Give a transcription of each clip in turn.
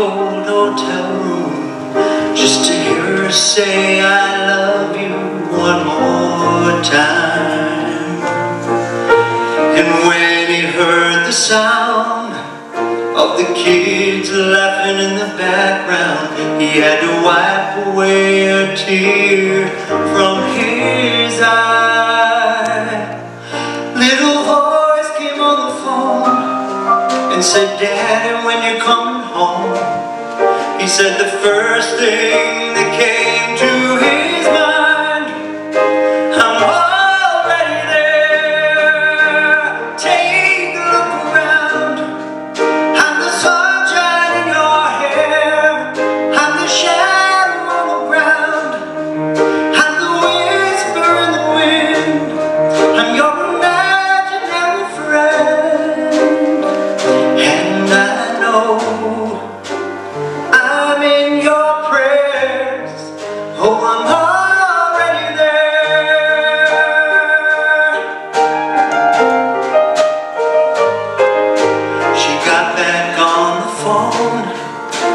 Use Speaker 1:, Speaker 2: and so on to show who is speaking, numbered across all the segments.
Speaker 1: cold hotel room just to hear her say I love you one more time. And when the sound of the kids laughing in the background, he had to wipe away a tear from his eye. Little voice came on the phone and said, Daddy, when you're coming home, he said the first thing that came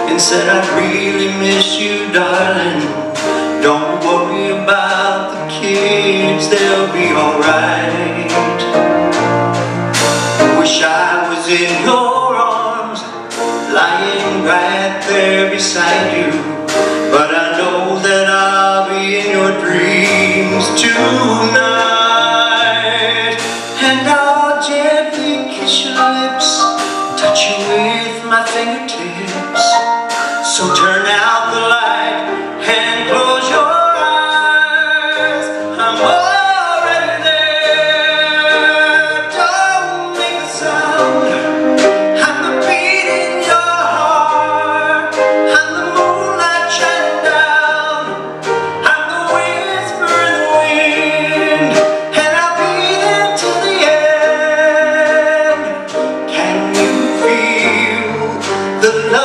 Speaker 1: and said, I really miss you, darling. Don't worry about the kids, they'll be alright. Wish I was in your arms, lying right there beside you. But I know that I'll be in your dreams tonight. fingertips So turn out the love